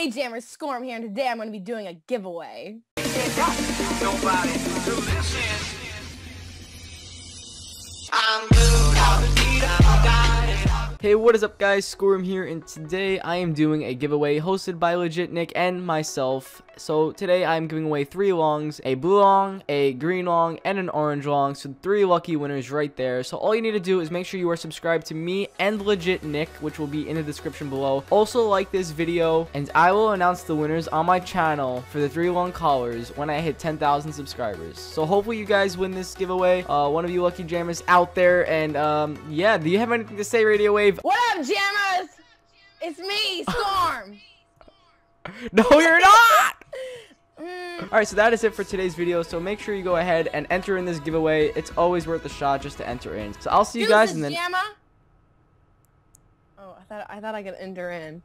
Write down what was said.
Hey Jammers, Skorm here, and today I'm going to be doing a giveaway. Hey, what is up guys? Skorm here, and today I am doing a giveaway hosted by Legit Nick and myself. So today I'm giving away three longs, a blue long, a green long, and an orange long. So three lucky winners right there. So all you need to do is make sure you are subscribed to me and Legit Nick, which will be in the description below. Also like this video, and I will announce the winners on my channel for the three long collars when I hit 10,000 subscribers. So hopefully you guys win this giveaway. Uh, one of you lucky jammers out there, and um, yeah, do you have anything to say, Radio Wave? What up, Jammers? It's me, Storm. no, you're not! Alright, so that is it for today's video. So make sure you go ahead and enter in this giveaway. It's always worth a shot just to enter in. So I'll see you guys and then... Jamma. Oh, I thought I thought I could enter in.